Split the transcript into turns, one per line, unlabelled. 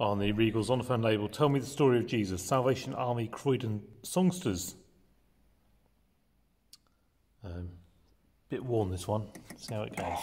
On the Regals Zonophone label, Tell Me the Story of Jesus, Salvation Army Croydon Songsters. Um, bit worn this one, see how it goes.